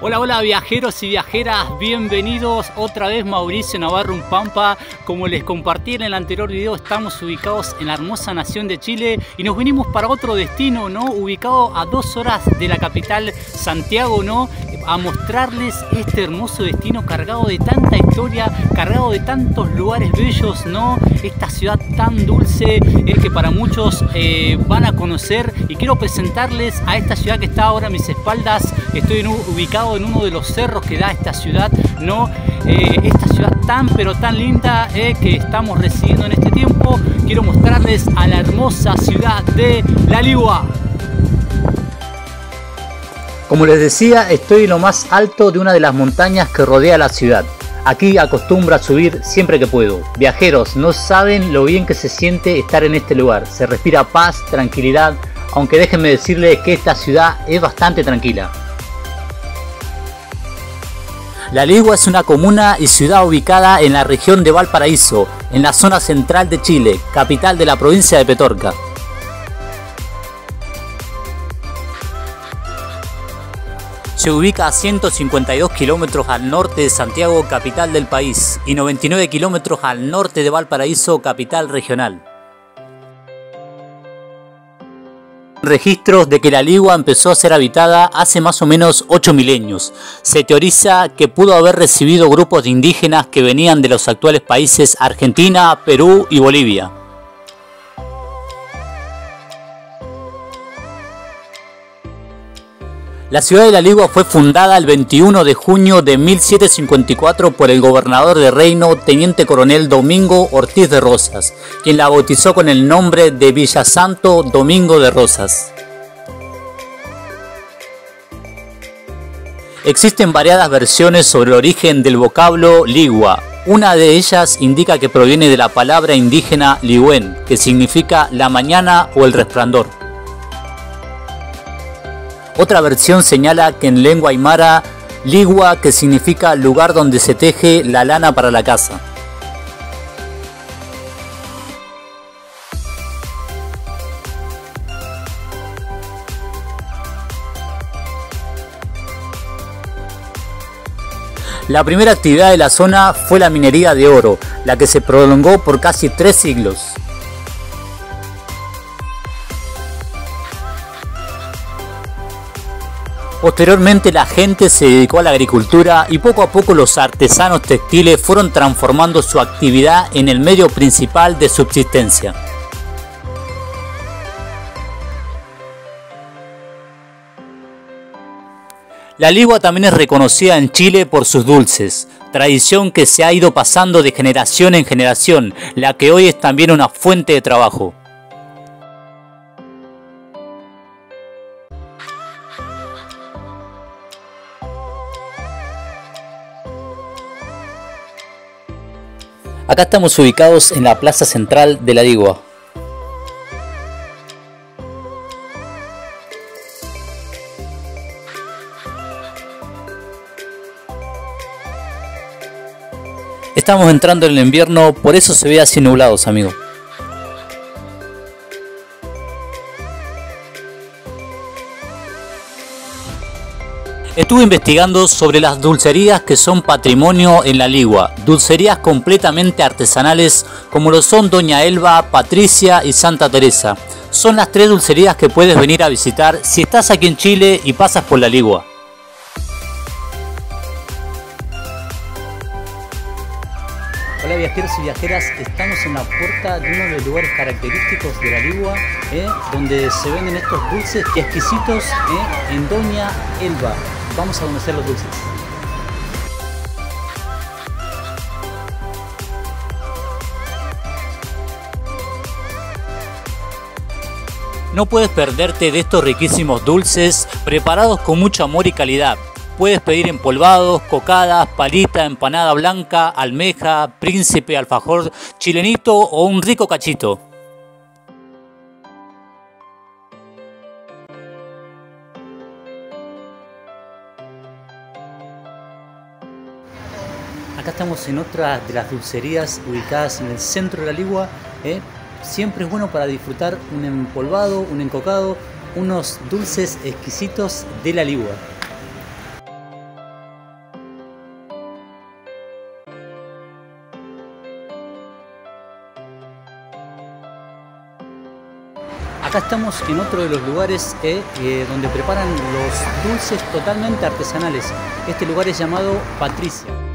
Hola, hola viajeros y viajeras, bienvenidos otra vez Mauricio Navarro Pampa. Como les compartí en el anterior video, estamos ubicados en la hermosa nación de Chile y nos venimos para otro destino, ¿no? Ubicado a dos horas de la capital Santiago, ¿no? A mostrarles este hermoso destino cargado de tanta historia, cargado de tantos lugares bellos, ¿no? Esta ciudad tan dulce, el que para muchos eh, van a conocer y quiero presentarles a esta ciudad que está ahora a mis espaldas. Estoy ubicado en uno de los cerros que da esta ciudad, ¿no? Eh, esta ciudad tan pero tan linda eh, que estamos residiendo en este tiempo. Quiero mostrarles a la hermosa ciudad de La Ligua. Como les decía, estoy en lo más alto de una de las montañas que rodea la ciudad. Aquí acostumbro a subir siempre que puedo. Viajeros, no saben lo bien que se siente estar en este lugar. Se respira paz, tranquilidad, aunque déjenme decirles que esta ciudad es bastante tranquila. La Ligua es una comuna y ciudad ubicada en la región de Valparaíso, en la zona central de Chile, capital de la provincia de Petorca. Se ubica a 152 kilómetros al norte de Santiago, capital del país, y 99 kilómetros al norte de Valparaíso, capital regional. Registros de que la Ligua empezó a ser habitada hace más o menos 8 milenios. Se teoriza que pudo haber recibido grupos de indígenas que venían de los actuales países Argentina, Perú y Bolivia. La ciudad de La Ligua fue fundada el 21 de junio de 1754 por el gobernador de Reino, teniente coronel Domingo Ortiz de Rosas, quien la bautizó con el nombre de Villa Santo Domingo de Rosas. Existen variadas versiones sobre el origen del vocablo ligua. Una de ellas indica que proviene de la palabra indígena ligüen, que significa la mañana o el resplandor. Otra versión señala que en lengua aymara, ligua que significa lugar donde se teje la lana para la casa. La primera actividad de la zona fue la minería de oro, la que se prolongó por casi tres siglos. Posteriormente la gente se dedicó a la agricultura y poco a poco los artesanos textiles fueron transformando su actividad en el medio principal de subsistencia. La ligua también es reconocida en Chile por sus dulces, tradición que se ha ido pasando de generación en generación, la que hoy es también una fuente de trabajo. Acá estamos ubicados en la plaza central de La Digua. Estamos entrando en el invierno, por eso se ve así nublados, amigos. Estuve investigando sobre las dulcerías que son patrimonio en la Ligua, dulcerías completamente artesanales como lo son Doña Elba, Patricia y Santa Teresa. Son las tres dulcerías que puedes venir a visitar si estás aquí en Chile y pasas por la Ligua. Hola viajeros y viajeras, estamos en la puerta de uno de los lugares característicos de la Ligua, eh, donde se venden estos dulces exquisitos eh, en Doña Elba. Vamos a conocer los dulces. No puedes perderte de estos riquísimos dulces preparados con mucho amor y calidad. Puedes pedir empolvados, cocadas, palita, empanada blanca, almeja, príncipe, alfajor, chilenito o un rico cachito. en otra de las dulcerías ubicadas en el centro de la Ligua. ¿eh? Siempre es bueno para disfrutar un empolvado, un encocado, unos dulces exquisitos de la Ligua. Acá estamos en otro de los lugares ¿eh? Eh, donde preparan los dulces totalmente artesanales. Este lugar es llamado Patricia.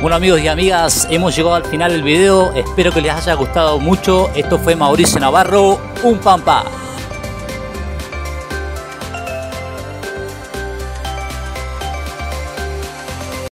Bueno amigos y amigas, hemos llegado al final del video, espero que les haya gustado mucho. Esto fue Mauricio Navarro, un pampa.